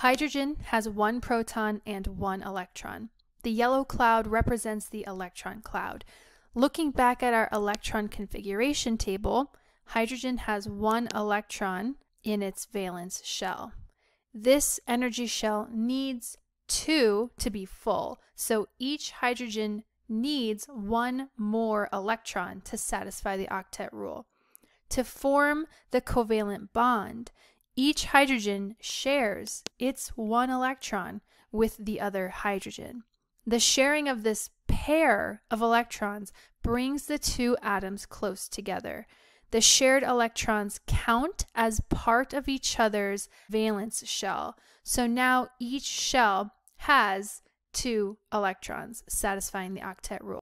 Hydrogen has one proton and one electron. The yellow cloud represents the electron cloud. Looking back at our electron configuration table, hydrogen has one electron in its valence shell. This energy shell needs two to be full, so each hydrogen needs one more electron to satisfy the octet rule. To form the covalent bond, each hydrogen shares its one electron with the other hydrogen. The sharing of this pair of electrons brings the two atoms close together. The shared electrons count as part of each other's valence shell. So now each shell has two electrons, satisfying the octet rule.